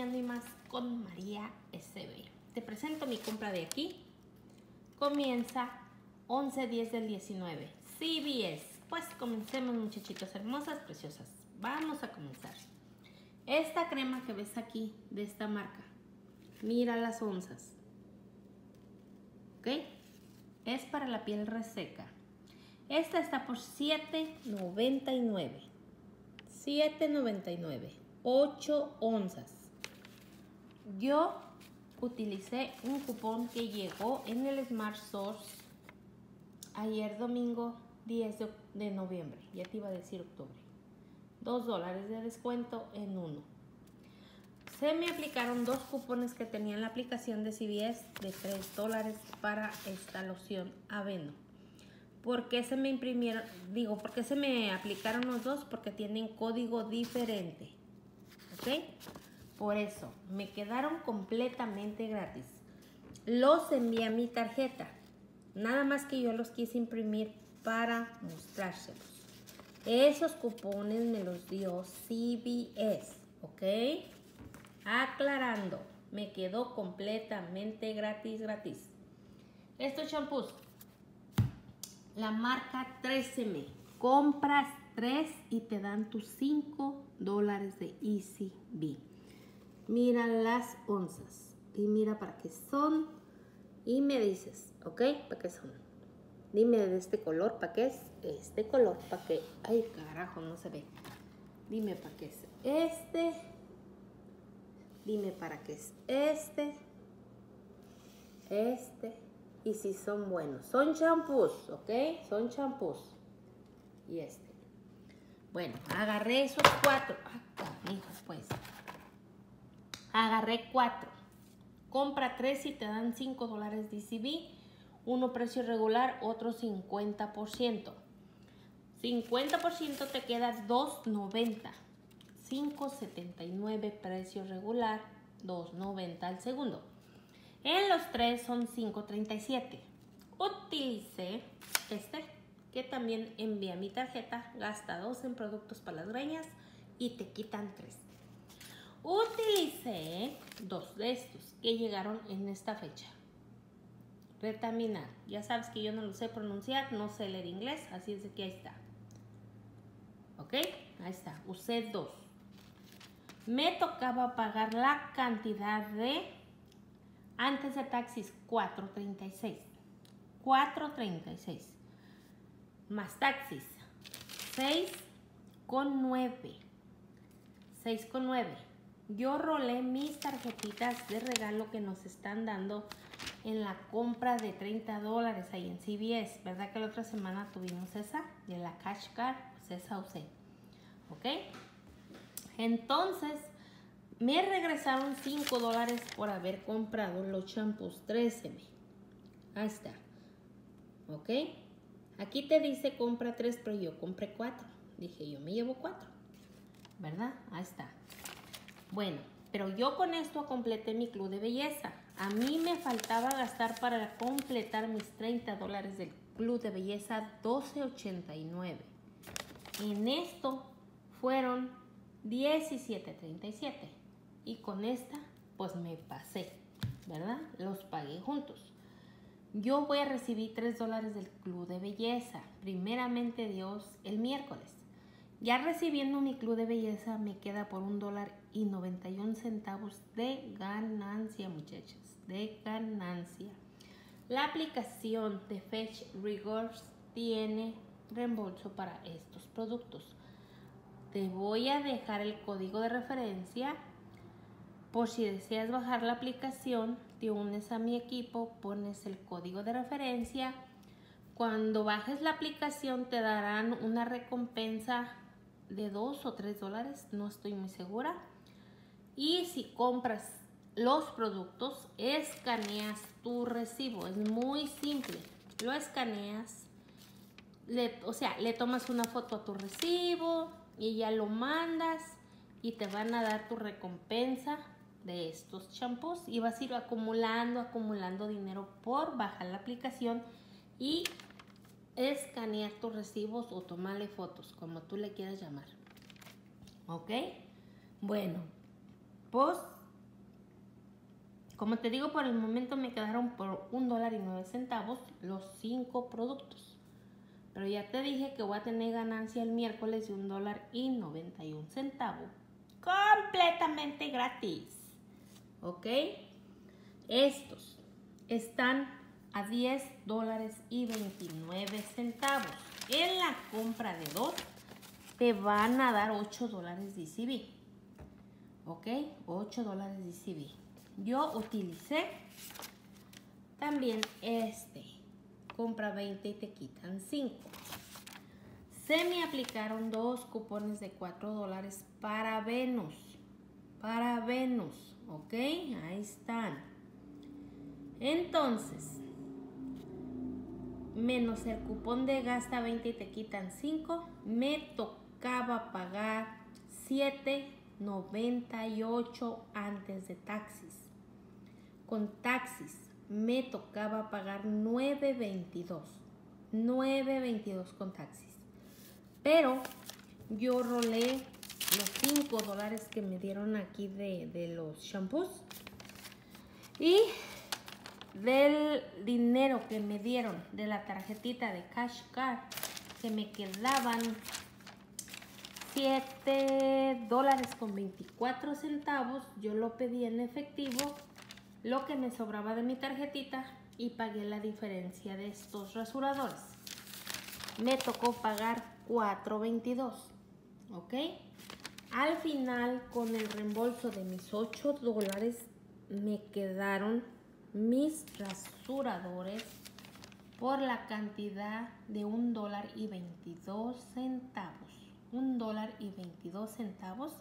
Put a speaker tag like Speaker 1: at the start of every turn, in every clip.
Speaker 1: Y más con María SB. Te presento mi compra de aquí. Comienza 11-10 del 19. CBS. Pues comencemos muchachitos hermosas, preciosas. Vamos a comenzar. Esta crema que ves aquí, de esta marca. Mira las onzas. ¿Ok? Es para la piel reseca. Esta está por $7.99. $7.99. 8 onzas. Yo utilicé un cupón que llegó en el Smart Source ayer domingo 10 de, noviembre. Ya te iba a decir octubre. 2 dólares de descuento en uno. Se me aplicaron dos cupones que tenía en la aplicación de CVS de 3 dólares para esta loción Aveno. ¿Por qué se me imprimieron? Digo, ¿por qué se me aplicaron los dos? Porque tienen código diferente. ¿Ok? Por eso, me quedaron completamente gratis. Los envié a mi tarjeta. Nada más que yo los quise imprimir para mostrárselos. Esos cupones me los dio CBS, ¿ok? Aclarando, me quedó completamente gratis, gratis. Estos champús, la marca 13M. Compras 3 y te dan tus 5 dólares de Easy B. Mira las onzas y mira para qué son y me dices, ¿ok? ¿Para qué son? Dime de este color, ¿para qué es este color? ¿Para qué? Ay, carajo, no se ve. Dime para qué es este. Dime para qué es este. Este. Y si son buenos. Son champús, ¿ok? Son champús. Y este. Bueno, agarré esos cuatro. Ah, hijos, pues. Agarré cuatro. Compra tres y te dan 5 dólares de ECB. Uno precio regular, otro 50%. 50% te queda 2.90. 5.79 precio regular, 2.90 al segundo. En los tres son 5.37. Utilicé este que también envía mi tarjeta, gasta 2 en productos para las greñas y te quitan 3. Utilicé dos de estos que llegaron en esta fecha. Retamina, ya sabes que yo no lo sé pronunciar, no sé leer inglés, así es que ahí está. ¿Ok? Ahí está, usé dos. Me tocaba pagar la cantidad de, antes de taxis, 4.36. 4.36. Más taxis, 6.9. 6.9. Yo rolé mis tarjetitas de regalo que nos están dando en la compra de 30 dólares ahí en CBS. ¿Verdad que la otra semana tuvimos esa? De la Cash Card, pues esa usé. ¿Ok? Entonces, me regresaron 5 dólares por haber comprado los champús 13M. Ahí está. ¿Ok? Aquí te dice compra 3, pero yo compré 4. Dije, yo me llevo 4. ¿Verdad? Ahí está. Bueno, pero yo con esto completé mi club de belleza. A mí me faltaba gastar para completar mis 30 dólares del club de belleza 12.89. En esto fueron 17.37. Y con esta, pues me pasé, ¿verdad? Los pagué juntos. Yo voy a recibir 3 dólares del club de belleza, primeramente Dios, el miércoles. Ya recibiendo mi club de belleza me queda por un dólar y 91 centavos de ganancia, muchachos, de ganancia. La aplicación de Fetch Rewards tiene reembolso para estos productos. Te voy a dejar el código de referencia por si deseas bajar la aplicación, te unes a mi equipo, pones el código de referencia. Cuando bajes la aplicación te darán una recompensa de 2 o 3 dólares, no estoy muy segura. Y si compras los productos, escaneas tu recibo. Es muy simple. Lo escaneas, o sea, le tomas una foto a tu recibo y ya lo mandas y te van a dar tu recompensa de estos champús y vas a ir acumulando, acumulando dinero por bajar la aplicación y escanear tus recibos o tomarle fotos, como tú le quieras llamar. ¿Ok? Bueno, pues Como te digo, por el momento me quedaron por un dólar y nueve centavos los cinco productos. Pero ya te dije que voy a tener ganancia el miércoles de un dólar y 91 centavos. Completamente gratis. ¿Ok? Estos están a 10 dólares y 29 centavos. En la compra de dos te van a dar 8 dólares de CB. ¿Ok? 8 dólares de CB. Yo utilicé también este. Compra 20 y te quitan 5. Se me aplicaron dos cupones de 4 dólares para Venus. Para Venus. ¿Ok? Ahí están. Entonces, menos el cupón de gasta 20 y te quitan 5, me tocaba pagar 7.98 antes de taxis. Con taxis me tocaba pagar 9.22. 9.22 con taxis. Pero yo rolé los 5 dólares que me dieron aquí de, de los shampoos. Y del dinero que me dieron de la tarjetita de Cash Card, que me quedaban 7 dólares con 24 centavos, yo lo pedí en efectivo, lo que me sobraba de mi tarjetita y pagué la diferencia de estos rasuradores. Me tocó pagar 4.22, ¿ok? Al final, con el reembolso de mis 8 dólares, me quedaron mis rasuradores por la cantidad de un dólar y 22 centavos. Un dólar y 22 centavos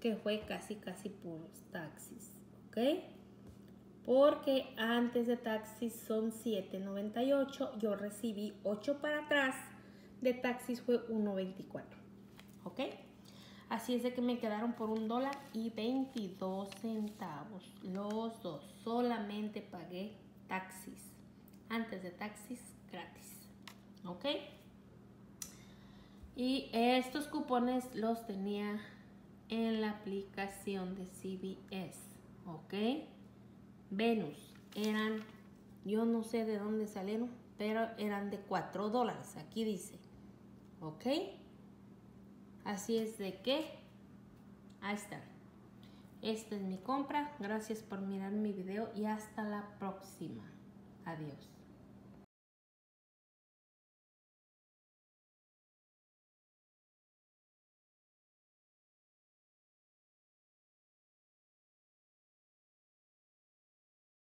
Speaker 1: que fue casi casi por taxis. ¿Ok? Porque antes de taxis son 7.98. Yo recibí 8 para atrás. De taxis fue 1.24. ¿Ok? Así es de que me quedaron por un dólar y 22 centavos. Los dos. Solamente pagué taxis. Antes de taxis, gratis. ¿Ok? Y estos cupones los tenía en la aplicación de CBS. ¿Ok? Venus. Eran, yo no sé de dónde salieron, pero eran de 4 dólares. Aquí dice. ¿Ok? Así es de que, ahí está. Esta es mi compra. Gracias por mirar mi video y hasta la próxima. Adiós.